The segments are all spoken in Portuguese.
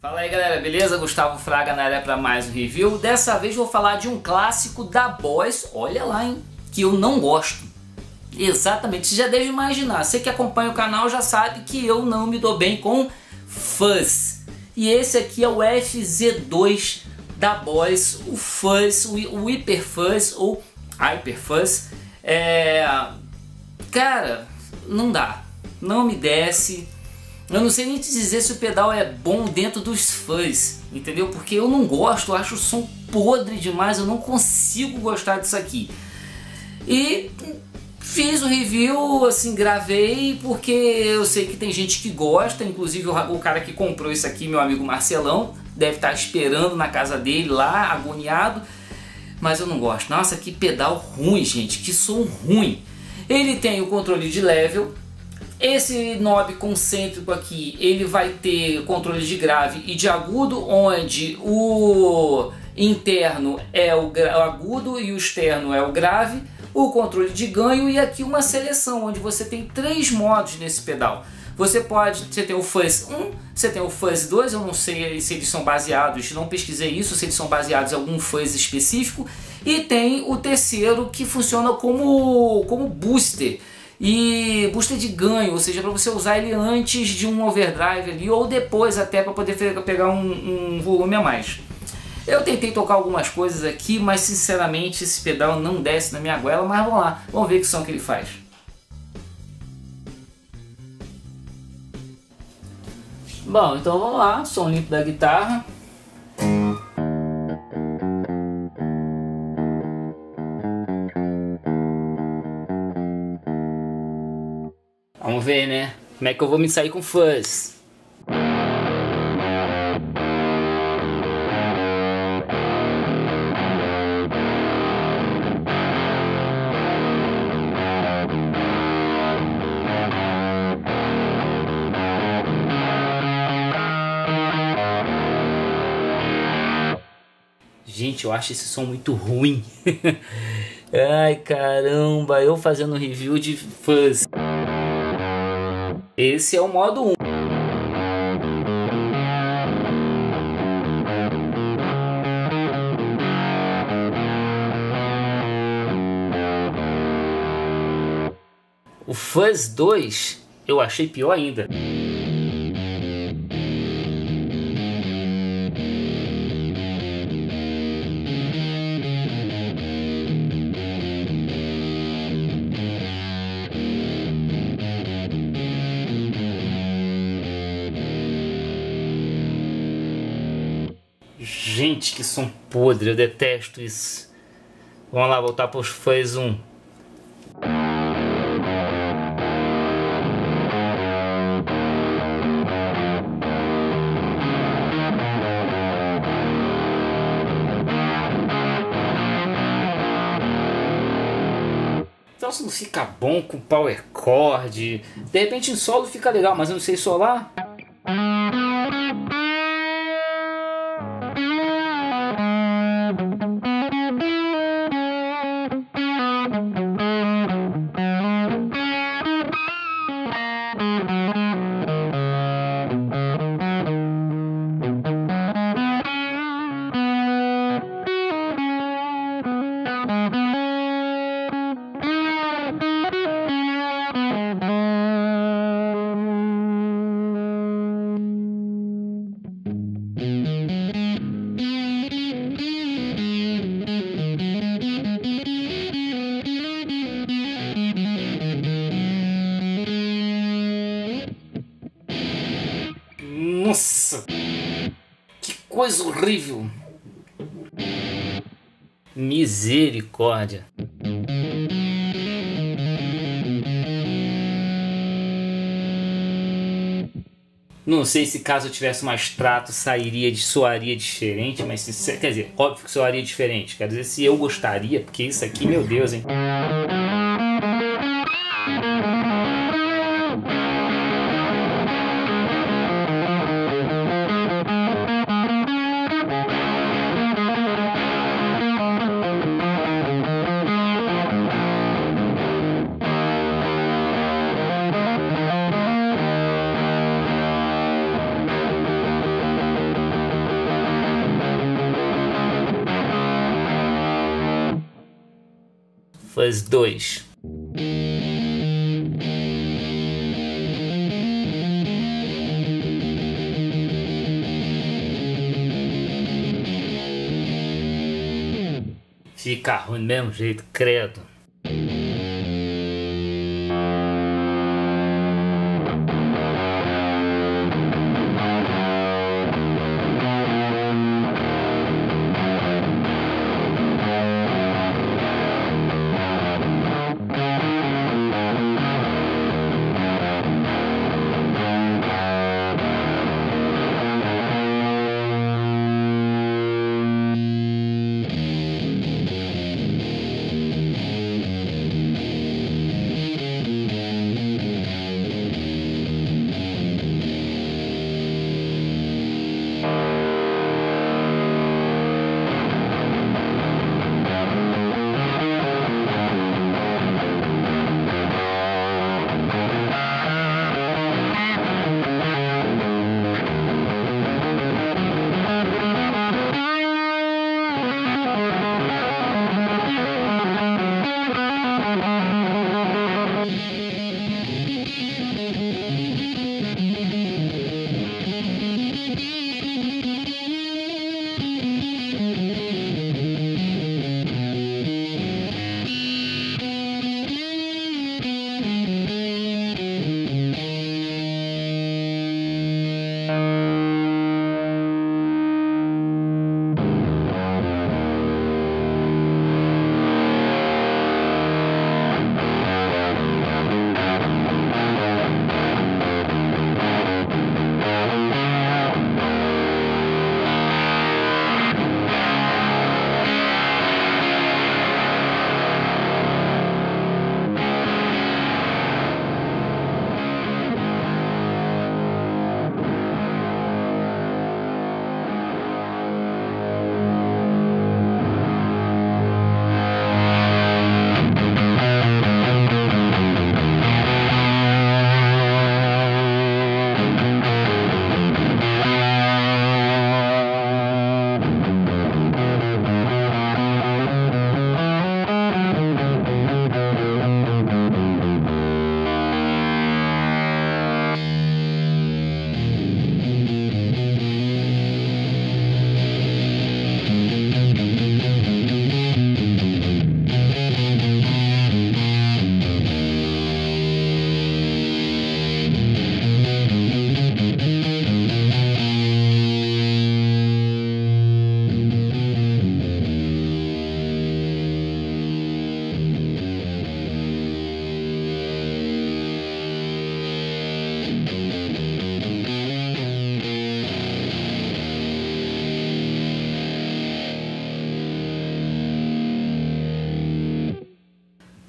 Fala aí galera, beleza? Gustavo Fraga na área para mais um review. Dessa vez vou falar de um clássico da Boys, olha lá hein, que eu não gosto. Exatamente, você já deve imaginar, você que acompanha o canal já sabe que eu não me dou bem com fuzz. E esse aqui é o FZ2 da Boys, o fuzz, o, Fuzz ou Hyper. É... Cara, não dá, não me desce eu não sei nem te dizer se o pedal é bom dentro dos fãs, entendeu? Porque eu não gosto, eu acho o som podre demais, eu não consigo gostar disso aqui. E fiz o review, assim, gravei porque eu sei que tem gente que gosta, inclusive o, cara que comprou isso aqui, meu amigo Marcelão, deve estar esperando na casa dele lá, agoniado, mas eu não gosto. Nossa, que pedal ruim, gente, que som ruim. Ele tem o controle de level, esse knob concêntrico aqui, ele vai ter controle de grave e de agudo, onde o interno é o agudo e o externo é o grave, o controle de ganho e aqui uma seleção, onde você tem três modos nesse pedal. Você pode, você tem o Fuzz 1, você tem o Fuzz 2, eu não sei se eles são baseados, não pesquisei isso, se eles são baseados em algum Fuzz específico, e tem o terceiro que funciona como, como booster, e booster de ganho, ou seja, para você usar ele antes de um overdrive ali ou depois até para poder pegar um, um, volume a mais. Eu tentei tocar algumas coisas aqui, mas sinceramente esse pedal não desce na minha goela, mas vamos lá, vamos ver que som que ele faz. Bom, então vamos lá, som limpo da guitarra. Vamos ver, né? Como é que eu vou me sair com fuzz? Gente, eu acho esse som muito ruim. Ai, caramba, eu fazendo review de fuzz. Esse é o modo 1. O Fuzz 2 eu achei pior ainda. Que som podre, eu detesto isso. Vamos lá, voltar para os fãs 1. Então se não fica bom com power chord, de repente em solo fica legal, mas eu não sei solar. Nossa! Que coisa horrível! Misericórdia! Não sei se caso eu tivesse mais trato sairia de soaria diferente, mas quer dizer, óbvio que soaria diferente. Quer dizer, se eu gostaria, porque isso aqui, meu Deus, hein? Fuzz 2. Fica ruim do mesmo jeito, credo.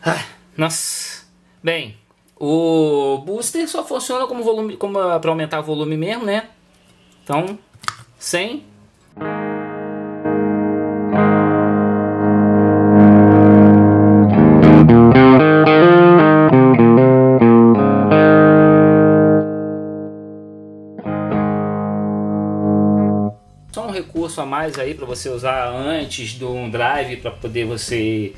Ah, nossa. Bem, o booster só funciona como volume, como para aumentar o volume mesmo, né? Então, sem Só um recurso a mais aí para você usar antes do drive para poder você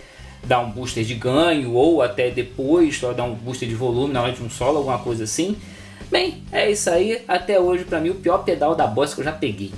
dar um booster de ganho ou até depois só dar um booster de volume na hora de um solo, alguma coisa assim. Bem, é isso aí. Até hoje para mim o pior pedal da boss que eu já peguei.